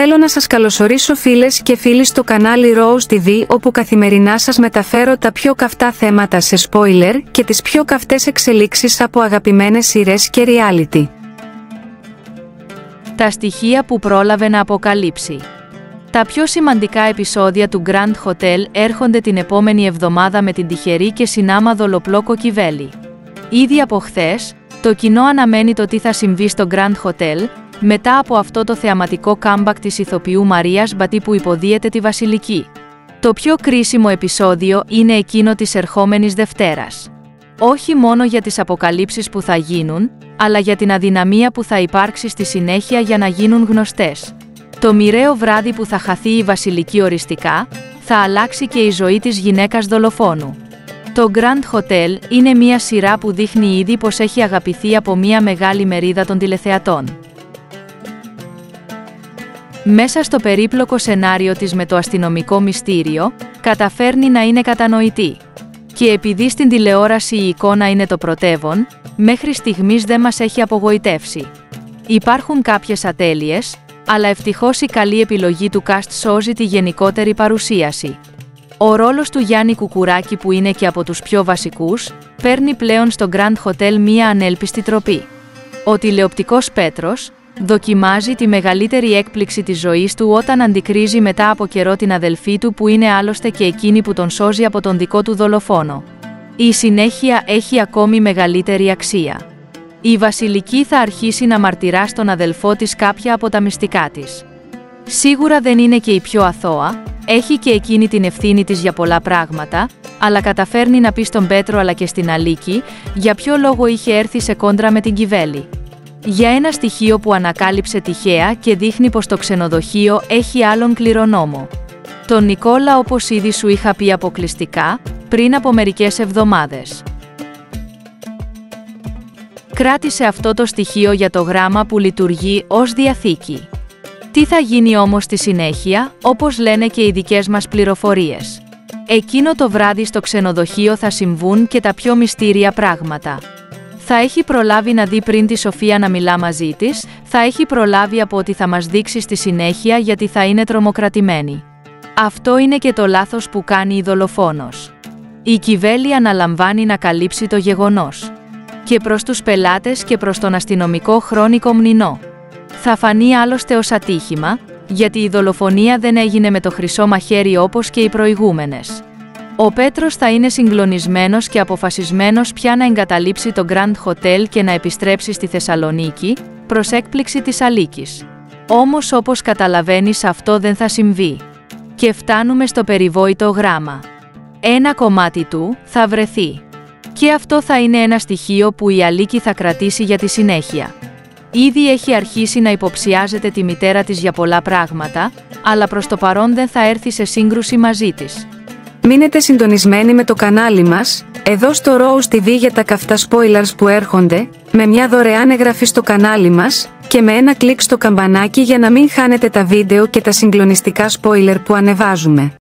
Θέλω να σας καλωσορίσω φίλες και φίλοι στο κανάλι Rose TV όπου καθημερινά σας μεταφέρω τα πιο καυτά θέματα σε spoiler και τις πιο καυτές εξελίξεις από αγαπημένες σειρές και reality. Τα στοιχεία που πρόλαβε να αποκαλύψει. Τα πιο σημαντικά επεισόδια του Grand Hotel έρχονται την επόμενη εβδομάδα με την τυχερή και συνάμα δολοπλό Κιβέλη. Ήδη από χθες, το κοινό αναμένει το τι θα συμβεί στο Grand Hotel, μετά από αυτό το θεαματικό κάμπακ της ηθοποιού Μαρίας Μπατή που υποδίεται τη Βασιλική. Το πιο κρίσιμο επεισόδιο είναι εκείνο της ερχόμενης Δευτέρας. Όχι μόνο για τις αποκαλύψεις που θα γίνουν, αλλά για την αδυναμία που θα υπάρξει στη συνέχεια για να γίνουν γνωστές. Το μοιραίο βράδυ που θα χαθεί η Βασιλική οριστικά, θα αλλάξει και η ζωή της γυναίκας δολοφόνου. Το Grand Hotel είναι μια σειρά που δείχνει ήδη πως έχει αγαπηθεί από μια μεγάλη μερίδα των τηλεθεατών. Μέσα στο περίπλοκο σενάριο της με το αστυνομικό μυστήριο, καταφέρνει να είναι κατανοητή. Και επειδή στην τηλεόραση η εικόνα είναι το πρωτεύον, μέχρι στιγμής δεν μας έχει απογοητεύσει. Υπάρχουν κάποιες ατέλειες, αλλά ευτυχώς η καλή επιλογή του cast σώζει τη γενικότερη παρουσίαση. Ο ρόλος του Γιάννη Κουκουράκη που είναι και από τους πιο βασικούς, παίρνει πλέον στο Grand Hotel μία ανέλπιστη τροπή. Ο τηλεοπτικός Πέτρος, δοκιμάζει τη μεγαλύτερη έκπληξη της ζωής του όταν αντικρίζει μετά από καιρό την αδελφή του που είναι άλλωστε και εκείνη που τον σώζει από τον δικό του δολοφόνο. Η συνέχεια έχει ακόμη μεγαλύτερη αξία. Η Βασιλική θα αρχίσει να μαρτυρά στον αδελφό της κάποια από τα μυστικά της. Σίγουρα δεν είναι και η πιο αθώα, έχει και εκείνη την ευθύνη της για πολλά πράγματα, αλλά καταφέρνει να πει στον Πέτρο αλλά και στην Αλίκη για ποιο λόγο είχε έρθει σε κόντρα με την Κιβέλη. Για ένα στοιχείο που ανακάλυψε τυχαία και δείχνει πως το ξενοδοχείο έχει άλλον κληρονόμο. Τον Νικόλα όπως ήδη σου είχα πει αποκλειστικά, πριν από μερικές εβδομάδες. Κράτησε αυτό το στοιχείο για το γράμμα που λειτουργεί ως διαθήκη. Τι θα γίνει όμως στη συνέχεια, όπως λένε και οι δικές μας πληροφορίες. Εκείνο το βράδυ στο ξενοδοχείο θα συμβούν και τα πιο μυστήρια πράγματα. Θα έχει προλάβει να δει πριν τη Σοφία να μιλά μαζί της, θα έχει προλάβει από ότι θα μας δείξει στη συνέχεια γιατί θα είναι τρομοκρατημένη. Αυτό είναι και το λάθος που κάνει η δολοφόνος. Η Κιβέλη αναλαμβάνει να καλύψει το γεγονός. Και προς τους πελάτες και προς τον αστυνομικό χρόνικο μνηνό. Θα φανεί άλλωστε ως ατύχημα, γιατί η δολοφονία δεν έγινε με το χρυσό μαχαίρι όπως και οι προηγούμενες. Ο Πέτρος θα είναι συγκλονισμένος και αποφασισμένος πια να εγκαταλείψει το Grand Hotel και να επιστρέψει στη Θεσσαλονίκη, προς έκπληξη της Αλίκης. Όμως όπως καταλαβαίνεις αυτό δεν θα συμβεί. Και φτάνουμε στο περιβόητο γράμμα. Ένα κομμάτι του θα βρεθεί. Και αυτό θα είναι ένα στοιχείο που η Αλίκη θα κρατήσει για τη συνέχεια. Ήδη έχει αρχίσει να υποψιάζεται τη μητέρα της για πολλά πράγματα, αλλά προς το παρόν δεν θα έρθει σε σύγκρουση μαζί της. Μείνετε συντονισμένοι με το κανάλι μας, εδώ στο Rose TV για τα καυτά spoilers που έρχονται, με μια δωρεάν εγγραφή στο κανάλι μας και με ένα κλικ στο καμπανάκι για να μην χάνετε τα βίντεο και τα συγκλονιστικά spoiler που ανεβάζουμε.